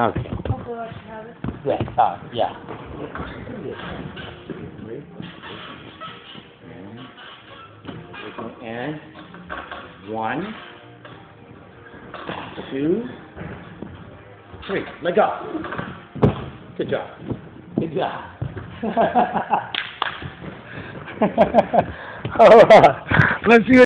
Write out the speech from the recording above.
Okay. Hopefully I have it. Yeah. Uh, yeah. And one, two, three. Let go. Good job. Good job. All right. Let's see